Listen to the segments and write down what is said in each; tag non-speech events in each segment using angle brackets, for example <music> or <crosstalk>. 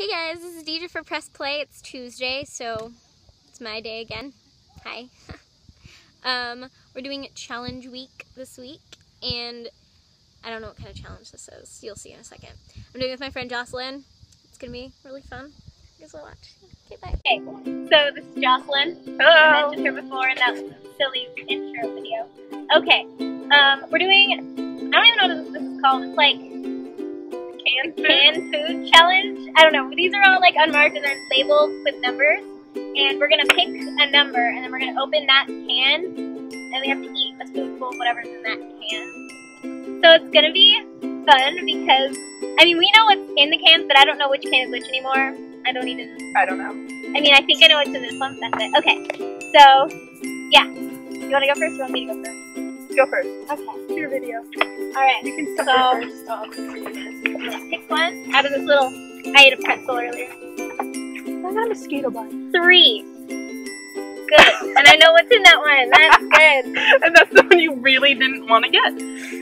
Hey guys, this is Deidre for Press Play. It's Tuesday, so it's my day again. Hi. <laughs> um, we're doing challenge week this week, and I don't know what kind of challenge this is. You'll see in a second. I'm doing it with my friend Jocelyn. It's gonna be really fun. You guys will watch. Okay, bye. Okay, so this is Jocelyn. Hello. I mentioned her before in that silly intro video. Okay, um, we're doing, I don't even know what this is called. It's like Canned food. canned food challenge. I don't know. These are all like unmarked and they're labeled with numbers. And we're gonna pick a number and then we're gonna open that can and we have to eat a spoonful of whatever's in that can. So it's gonna be fun because I mean we know what's in the cans, but I don't know which can is which anymore. I don't even I don't know. I mean I think I know what's in this one, that's it. Okay. So yeah. You wanna go first or you want me to go first? Go first. Okay. It's your video. Alright. You can So- start first. Oh. Pick one out of this little I ate a pretzel earlier. I got a mosquito bite. Three. Good. and I know what's in that one. That's good. <laughs> and that's the one you really didn't want to get.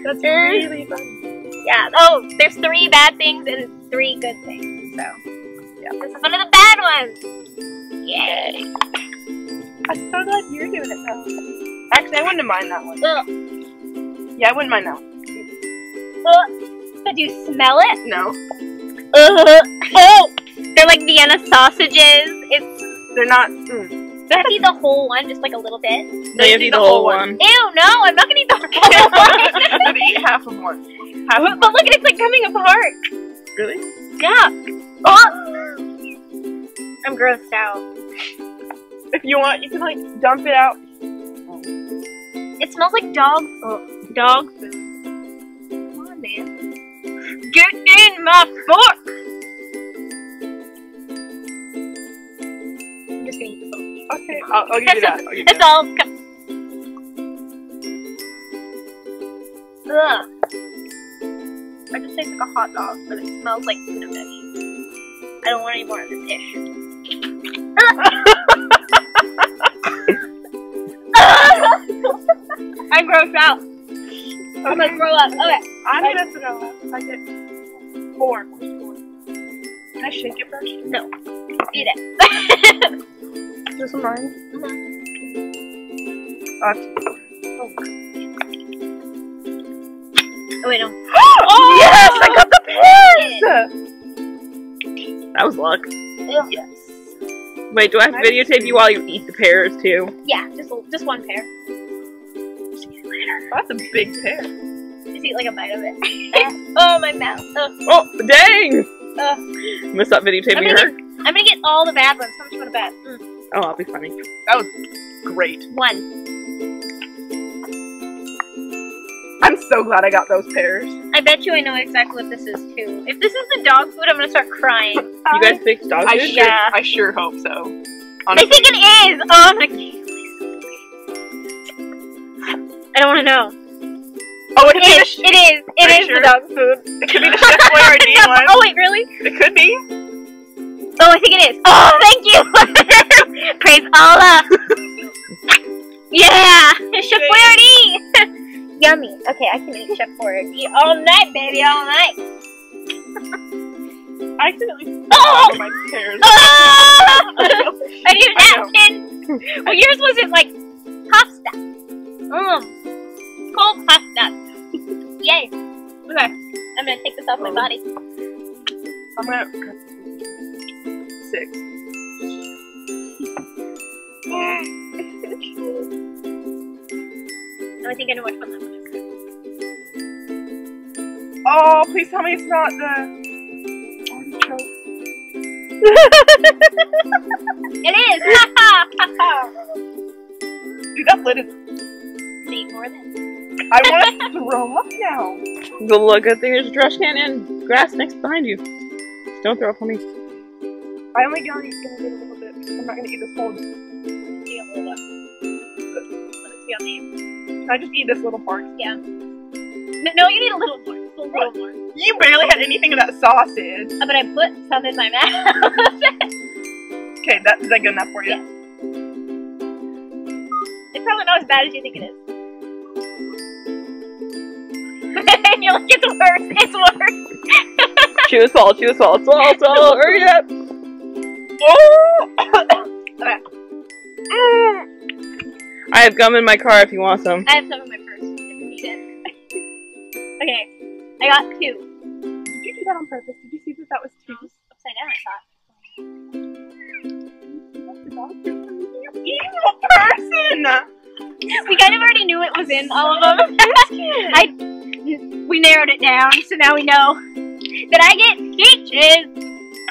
That's Mm. really fun. Yeah. Oh, there's three bad things and three good things. So, yeah. This is one of the bad ones. Yay. I'm so glad you're doing it though. Actually, I wouldn't mind that one. Ugh. Yeah, I wouldn't mind that one. Ugh. Did you smell it? No, Ugh. <laughs> Oh, they're like Vienna sausages. It's. they're not. Mm. Do I have to eat the whole one, just like a little bit? Ew, No, you have to eat the whole one. Ew, no, I'm not gonna eat the whole <laughs> one. I'm gonna eat half of one. Half but of look, it's like coming apart. Really? Yeah. Oh. I'm grossed out. If you want, you can like dump it out. It smells like dog Oh, Dog food. Come on, man. Get in my fork! I'm just gonna eat the both. Okay, I'll, I'll give you that. I'll give you That's that. all. it's Ugh. It just tastes like a hot dog, but it smells like tuna fish. I don't want any more of this dish. <laughs> I'm grossed out. I'm gonna throw up. Okay. I'm gonna throw up. I get four. Where's four? Can I shake it first? No. Eat it. <laughs> Is this mine? Mhm. Uh, Oh wait, no. <gasps> oh, yes! I got the pears! That was luck. Yes. Wait, do I have to videotape you while you eat the pears too? Yeah, just just one pear. That's a big pear. Just eat like a bite of it. <laughs> <laughs> oh my mouth. Ugh. Oh, dang! Ugh. Must stop videotaping I'm gonna her. I'm gonna get all the bad ones. How much for the bad? Mm. Oh, I'll be funny. That was great. One. I'm so glad I got those pears. I bet you I know exactly what this is too. If this is the dog food, I'm gonna start crying. <laughs> You guys picked dog I food? sure- Yeah. I sure hope so. I think it is. Oh, I'm gonna. I don't want to know. Oh, it could be It, the sh- it is. It Are you is sure? the dog food. <laughs> it could be the Chef Boyardee one. <laughs> Oh wait, really? It could be. Oh, I think it is. Oh, thank you. Praise Allah. <laughs> yeah, Chef. Boyardee. <laughs> Yummy. Okay, I can eat Chef Boyardee all night, baby, all night. <laughs> I accidentally Oh! my pears. Oh! I need a I napkin. Well, yours wasn't like pasta. Mm. Cold pasta. Yay. Okay, I'm gonna take this off my body. I'm gonna I think I know which one that one is. Oh, please tell me it's not the artichoke. it is. Dude, that lid is. Need more than. I want to throw up now. The look good thing there's a trash can and grass next behind you. Just don't throw up on me. I only gonna eat, gonna get a little bit. I'm not gonna eat this whole. See a little bit. Let it see on the. Can I just eat this little part? Yeah. No, no, you need a little more. A little more. You barely had anything of that sausage. Uh, but I put some in my mouth. Okay, that is that good enough for you? Yeah. it's probably not as bad as you think it is. <laughs> and you're like, it's worse. It's worse. chew, swallow, chew, swallow, swallow, swallow, hurry up! <laughs> Oh! Have gum in my car if you want some. I have some in my purse if you need it. <laughs> okay, I got two. Did you do that on purpose? Did you see that that was two? Upside down, I thought. Evil person! We kind of already knew it was in all of them. <laughs> I we narrowed it down, so now we know that I get peaches.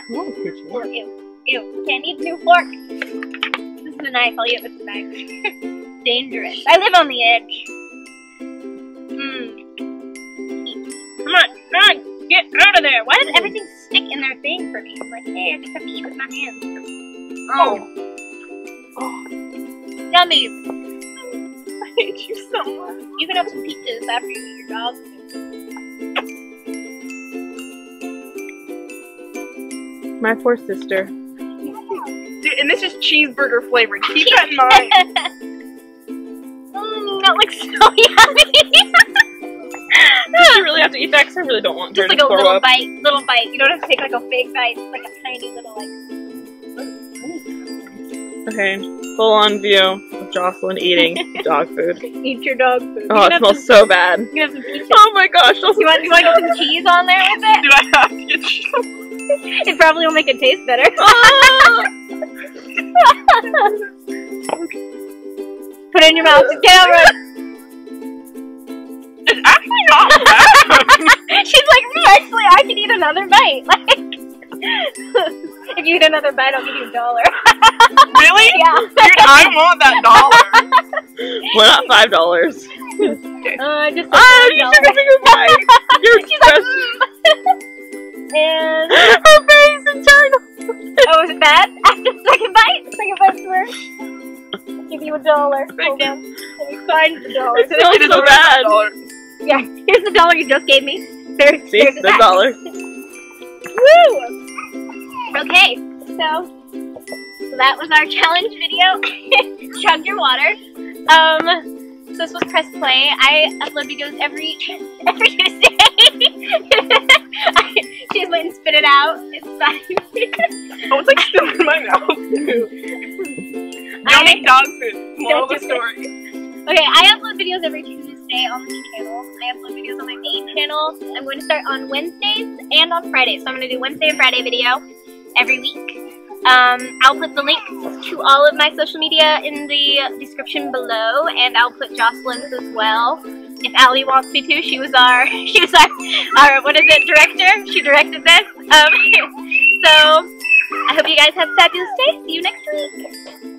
What a picture. Ew, ew, can't eat new fork. This is a knife. I'll eat it with a knife. <laughs> Dangerous. I live on the edge. Mmm. Come on, come on, get out of there. Why does everything stick in their thing for me? I'm like, hey, I just have to eat with my hands. Oh. Oh, Yummies. I hate you so much. You can have some peaches after you eat your dog. My poor sister. Dude, and this is cheeseburger flavored. Keep that in <laughs> mind. Mm, that looks <laughs> so yummy. <laughs> You really have to eat that? Because I really don't want her Just like a little up. bite, little bite. You don't have to take like a big bite. It's like a tiny little like. Okay, full on view of Jocelyn eating <laughs> dog food. Eat your dog food. Oh, it smells some, so bad. You have some peaches. Oh my gosh, Jocelyn. You want, you want to get some cheese on there with it? Do I have to get cheese? It probably will make it taste better. Ah! Put it in your mouth. Just get over it. It's actually not bad. <laughs> She's like, mm, actually, I can eat another bite. <laughs> Like, if you eat another bite, I'll give you a dollar. <laughs> really? yeah. Dude, I want that dollar. Well, not five dollars. Uh, just a Ah, you took a bigger bite. You're She's like, mm. and Her face internal. oh, was it bad? After the second bite, the second bite's worse. I'll give you a dollar. Hold on. Let me find the dollar. It's smells so bad. Yeah, here's the dollar you just gave me. There's, See, there's the that. dollar. <laughs> Woo! Okay, so, so that was our challenge video. <laughs> Chug your water. Um, so this was press play. I upload videos every <laughs> every Tuesday. She just went and spit it out. It's fine. Oh, it's like still in my mouth. Don't I- eat dog food. Moral of the story. Okay, I upload videos every Tuesday on the channel. I upload videos on my main channel. I'm going to start on Wednesdays and on Fridays. So I'm going to do Wednesday and Friday video every week. Um, I'll put the links to all of my social media in the description below, and I'll put Jocelyn's as well. If Allie wants me to, she was our <laughs> she was our, our what is it director? She directed this. Um, <laughs> so I hope you guys have a fabulous day. See you next week.